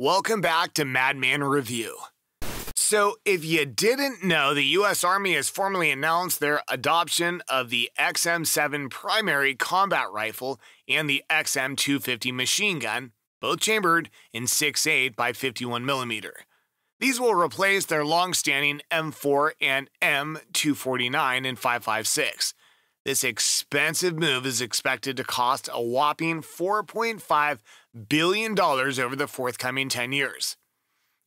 Welcome back to Madman Review. So, if you didn't know, the U.S. Army has formally announced their adoption of the XM7 primary combat rifle and the XM250 machine gun, both chambered in 6.8 by 51 millimeter. These will replace their long-standing M4 and M249 and 5.56. This expensive move is expected to cost a whopping $4.5 billion over the forthcoming 10 years.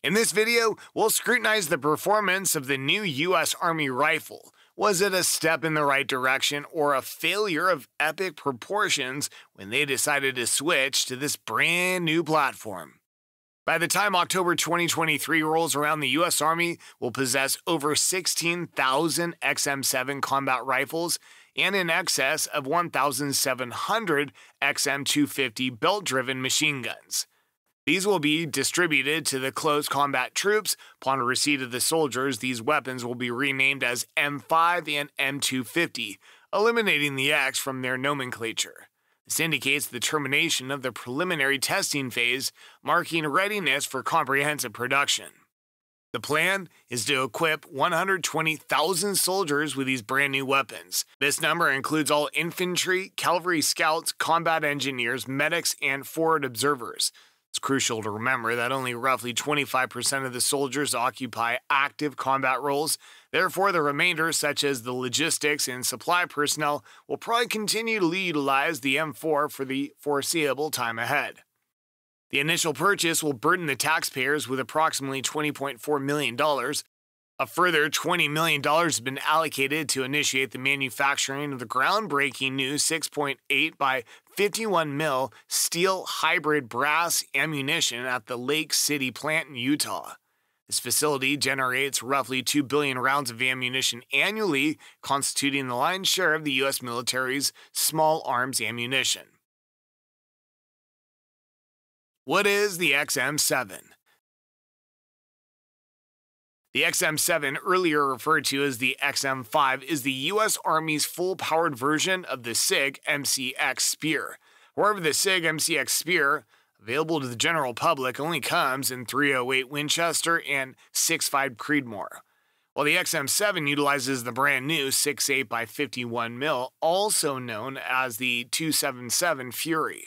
In this video, we'll scrutinize the performance of the new U.S. Army rifle. Was it a step in the right direction or a failure of epic proportions when they decided to switch to this brand new platform? By the time October 2023 rolls around, the U.S. Army will possess over 16,000 XM7 combat rifles and in excess of 1,700 XM250 belt driven machine guns. These will be distributed to the close combat troops. Upon receipt of the soldiers, these weapons will be renamed as M5 and M250, eliminating the X from their nomenclature. This indicates the termination of the preliminary testing phase, marking readiness for comprehensive production. The plan is to equip 120,000 soldiers with these brand new weapons. This number includes all infantry, cavalry scouts, combat engineers, medics, and forward observers. It's crucial to remember that only roughly 25% of the soldiers occupy active combat roles. Therefore, the remainder, such as the logistics and supply personnel, will probably continue to utilize the M4 for the foreseeable time ahead. The initial purchase will burden the taxpayers with approximately $20.4 million. A further $20 million has been allocated to initiate the manufacturing of the groundbreaking new 6.8 by 51 mil steel hybrid brass ammunition at the Lake City plant in Utah. This facility generates roughly 2 billion rounds of ammunition annually, constituting the lion's share of the U.S. military's small arms ammunition. What is the XM7? The XM7, earlier referred to as the XM5, is the U.S. Army's full powered version of the SIG MCX Spear. However, the SIG MCX Spear, available to the general public, only comes in 308 Winchester and 6.5 Creedmoor. While the XM7 utilizes the brand new 6.8 by 51 mil, also known as the 277 Fury.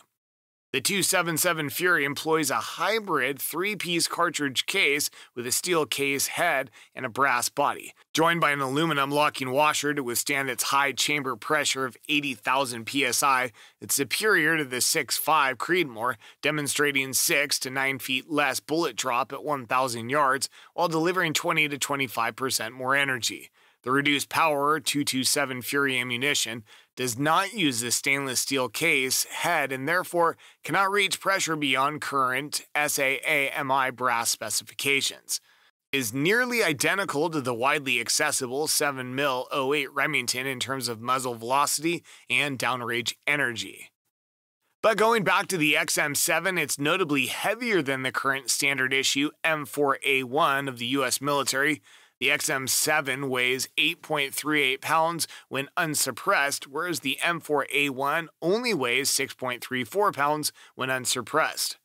The 277 Fury employs a hybrid three piece cartridge case with a steel case head and a brass body, joined by an aluminum locking washer to withstand its high chamber pressure of 80,000 psi. It's superior to the 6.5 Creedmoor, demonstrating 6 to 9 feet less bullet drop at 1,000 yards while delivering 20 to 25% more energy. The reduced power 227 Fury ammunition does not use the stainless steel case head and therefore cannot reach pressure beyond current SAAMI brass specifications. Is nearly identical to the widely accessible 7mm 08 Remington in terms of muzzle velocity and downrange energy. But going back to the XM7, it's notably heavier than the current standard issue M4A1 of the US military, the XM7 weighs 8.38 pounds when unsuppressed, whereas the M4A1 only weighs 6.34 pounds when unsuppressed.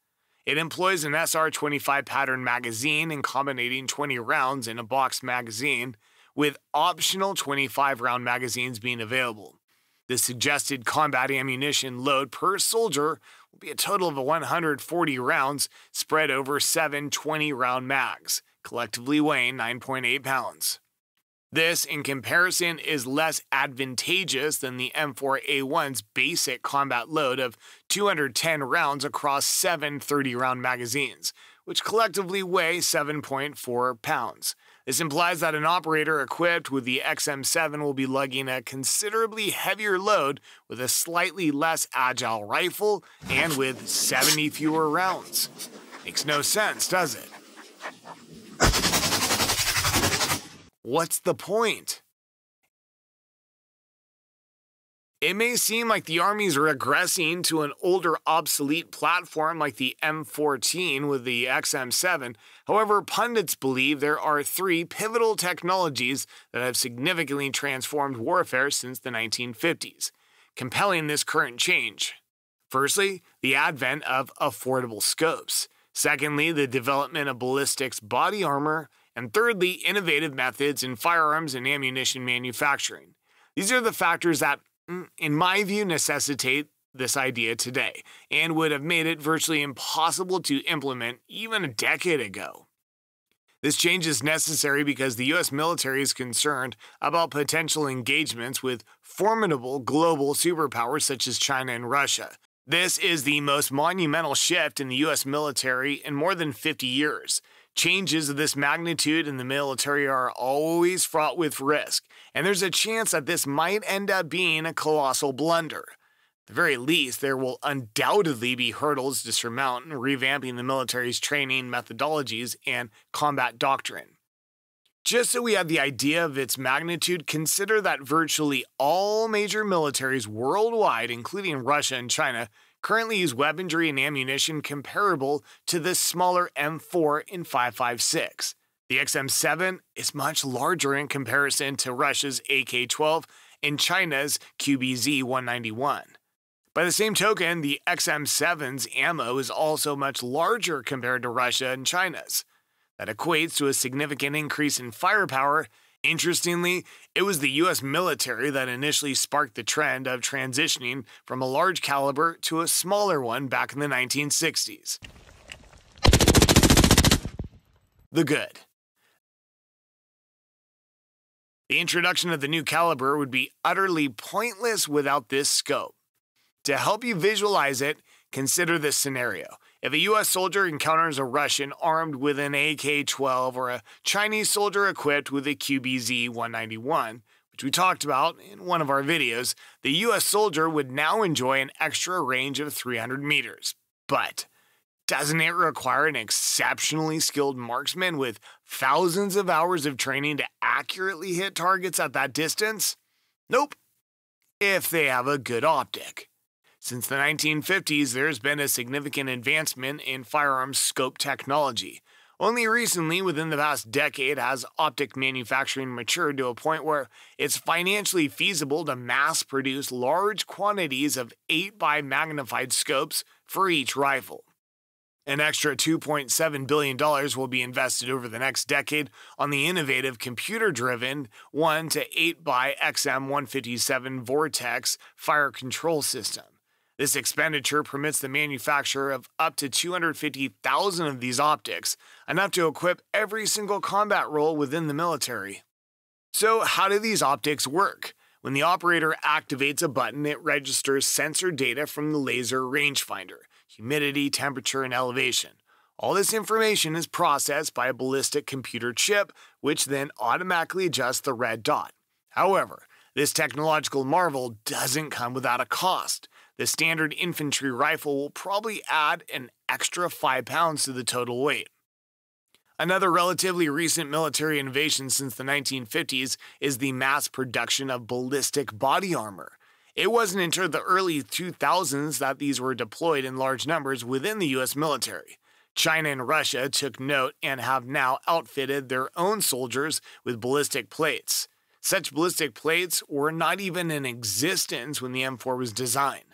It employs an SR25 pattern magazine and combinating 20 rounds in a box magazine, with optional 25 round magazines being available. The suggested combat ammunition load per soldier will be a total of 140 rounds spread over seven 20 round mags collectively weighing 9.8 pounds. This, in comparison, is less advantageous than the M4A1's basic combat load of 210 rounds across seven 30 round magazines, which collectively weigh 7.4 pounds. This implies that an operator equipped with the XM7 will be lugging a considerably heavier load with a slightly less agile rifle and with 70 fewer rounds. Makes no sense, does it? What's the point? It may seem like the Army's regressing to an older, obsolete platform like the M14 with the XM7. However, pundits believe there are three pivotal technologies that have significantly transformed warfare since the 1950s, compelling this current change. Firstly, the advent of affordable scopes. Secondly, the development of ballistics body armor. And thirdly, innovative methods in firearms and ammunition manufacturing. These are the factors that, mm, in my view, necessitate this idea today and would have made it virtually impossible to implement even a decade ago. This change is necessary because the U.S. military is concerned about potential engagements with formidable global superpowers such as China and Russia. This is the most monumental shift in the U.S. military in more than 50 years. Changes of this magnitude in the military are always fraught with risk, and there's a chance that this might end up being a colossal blunder the very least, there will undoubtedly be hurdles to surmount in revamping the military's training methodologies and combat doctrine. Just so we have the idea of its magnitude, consider that virtually all major militaries worldwide, including Russia and China, currently use weaponry and ammunition comparable to the smaller M4 in 5.56. The XM7 is much larger in comparison to Russia's AK 12 and China's QBZ 191. By the same token, the XM7's ammo is also much larger compared to Russia and China's. That equates to a significant increase in firepower. Interestingly, it was the US military that initially sparked the trend of transitioning from a large caliber to a smaller one back in the 1960s. The good. The introduction of the new caliber would be utterly pointless without this scope. To help you visualize it, consider this scenario. If a US soldier encounters a Russian armed with an AK 12 or a Chinese soldier equipped with a QBZ 191, which we talked about in one of our videos, the US soldier would now enjoy an extra range of 300 meters. But doesn't it require an exceptionally skilled marksman with thousands of hours of training to accurately hit targets at that distance? Nope. If they have a good optic. Since the 1950s, there's been a significant advancement in firearms scope technology. Only recently, within the past decade, has optic manufacturing matured to a point where it's financially feasible to mass produce large quantities of 8 by magnified scopes for each rifle. An extra $2.7 billion will be invested over the next decade on the innovative computer driven 1 to 8 by XM157 Vortex fire control system. This expenditure permits the manufacture of up to 250,000 of these optics, enough to equip every single combat role within the military. So, how do these optics work? When the operator activates a button, it registers sensor data from the laser rangefinder humidity, temperature, and elevation. All this information is processed by a ballistic computer chip, which then automatically adjusts the red dot. However, this technological marvel doesn't come without a cost. The standard infantry rifle will probably add an extra 5 pounds to the total weight. Another relatively recent military innovation since the 1950s is the mass production of ballistic body armor. It wasn't until the early 2000s that these were deployed in large numbers within the US military. China and Russia took note and have now outfitted their own soldiers with ballistic plates. Such ballistic plates were not even in existence when the M4 was designed.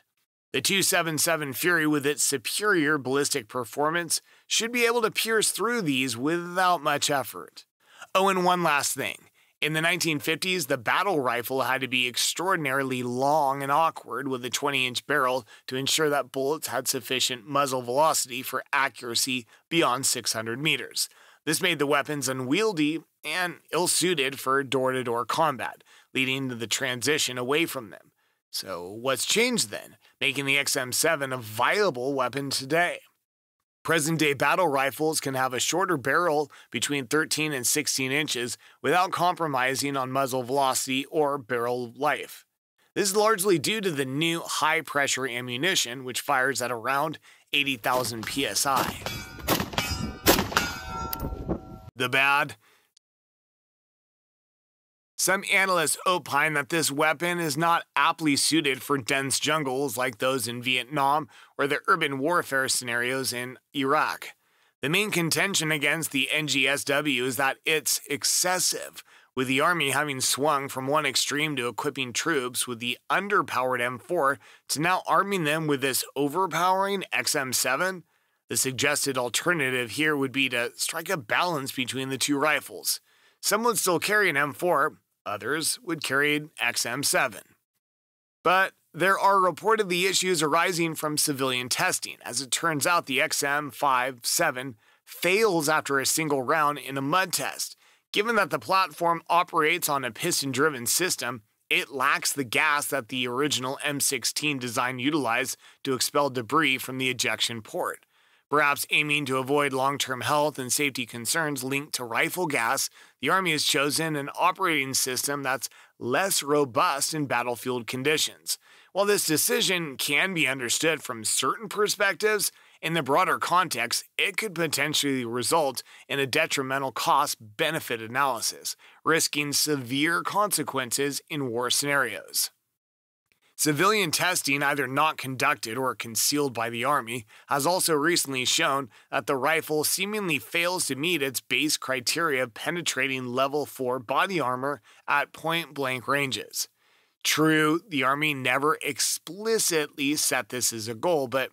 The 277 Fury, with its superior ballistic performance, should be able to pierce through these without much effort. Oh, and one last thing. In the 1950s, the battle rifle had to be extraordinarily long and awkward with a 20 inch barrel to ensure that bullets had sufficient muzzle velocity for accuracy beyond 600 meters. This made the weapons unwieldy and ill suited for door to door combat, leading to the transition away from them. So, what's changed then, making the XM7 a viable weapon today? Present day battle rifles can have a shorter barrel between 13 and 16 inches without compromising on muzzle velocity or barrel life. This is largely due to the new high pressure ammunition, which fires at around 80,000 psi. The bad some analysts opine that this weapon is not aptly suited for dense jungles like those in Vietnam or the urban warfare scenarios in Iraq. The main contention against the NGSW is that it's excessive, with the Army having swung from one extreme to equipping troops with the underpowered M4 to now arming them with this overpowering XM7. The suggested alternative here would be to strike a balance between the two rifles. Some would still carry an M4, others would carry XM7. But there are reportedly issues arising from civilian testing. As it turns out, the XM57 fails after a single round in a mud test. Given that the platform operates on a piston driven system, it lacks the gas that the original M16 design utilized to expel debris from the ejection port. Perhaps aiming to avoid long term health and safety concerns linked to rifle gas, the Army has chosen an operating system that's less robust in battlefield conditions. While this decision can be understood from certain perspectives, in the broader context, it could potentially result in a detrimental cost benefit analysis, risking severe consequences in war scenarios. Civilian testing, either not conducted or concealed by the Army, has also recently shown that the rifle seemingly fails to meet its base criteria of penetrating level 4 body armor at point blank ranges. True, the Army never explicitly set this as a goal, but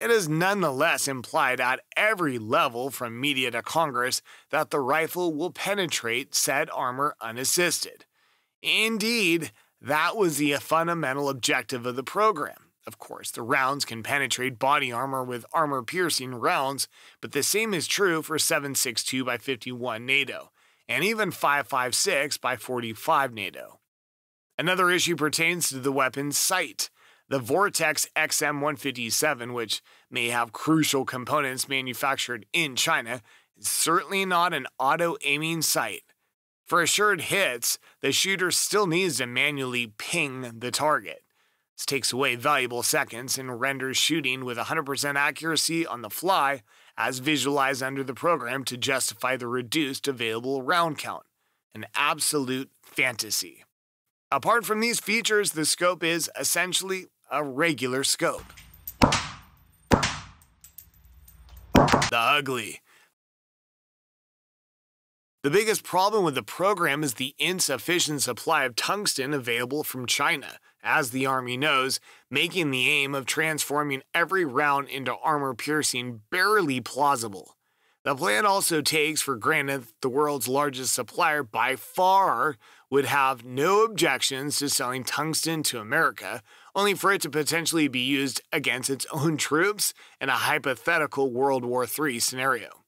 it is nonetheless implied at every level from media to Congress that the rifle will penetrate said armor unassisted. Indeed, that was the fundamental objective of the program. Of course, the rounds can penetrate body armor with armor piercing rounds, but the same is true for 7.62 by 51 NATO, and even 5.56 by 45 NATO. Another issue pertains to the weapon's sight. The Vortex XM157, which may have crucial components manufactured in China, is certainly not an auto aiming sight. For assured hits, the shooter still needs to manually ping the target. This takes away valuable seconds and renders shooting with 100% accuracy on the fly, as visualized under the program to justify the reduced available round count. An absolute fantasy. Apart from these features, the scope is essentially a regular scope. The ugly. The biggest problem with the program is the insufficient supply of tungsten available from China, as the Army knows, making the aim of transforming every round into armor piercing barely plausible. The plan also takes for granted that the world's largest supplier by far would have no objections to selling tungsten to America, only for it to potentially be used against its own troops in a hypothetical World War III scenario.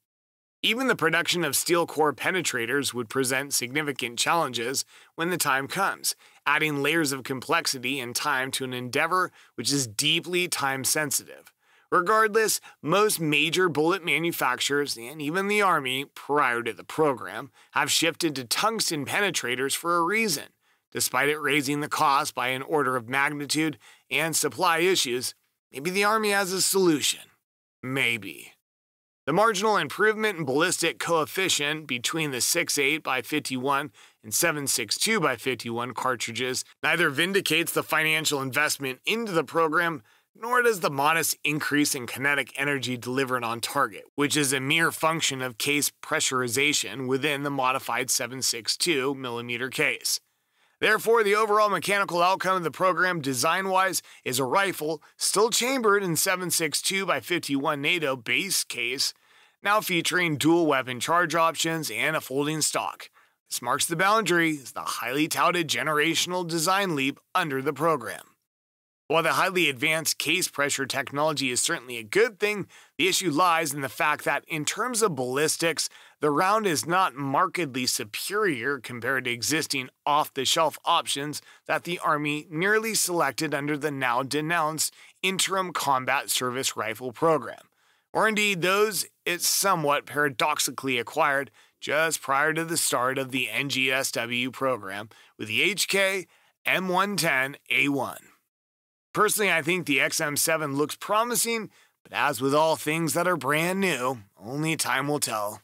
Even the production of steel core penetrators would present significant challenges when the time comes, adding layers of complexity and time to an endeavor which is deeply time sensitive. Regardless, most major bullet manufacturers and even the Army, prior to the program, have shifted to tungsten penetrators for a reason. Despite it raising the cost by an order of magnitude and supply issues, maybe the Army has a solution. Maybe. The marginal improvement in ballistic coefficient between the 6.8 by 51 and 7.62 by 51 cartridges neither vindicates the financial investment into the program nor does the modest increase in kinetic energy delivered on target, which is a mere function of case pressurization within the modified 7.62 mm case. Therefore, the overall mechanical outcome of the program design wise is a rifle still chambered in 7.62 by 51 NATO base case, now featuring dual weapon charge options and a folding stock. This marks the boundary as the highly touted generational design leap under the program. While the highly advanced case pressure technology is certainly a good thing, the issue lies in the fact that, in terms of ballistics, the round is not markedly superior compared to existing off the shelf options that the Army nearly selected under the now denounced Interim Combat Service Rifle Program, or indeed those it somewhat paradoxically acquired just prior to the start of the NGSW program with the HK M110A1. Personally, I think the XM7 looks promising, but as with all things that are brand new, only time will tell.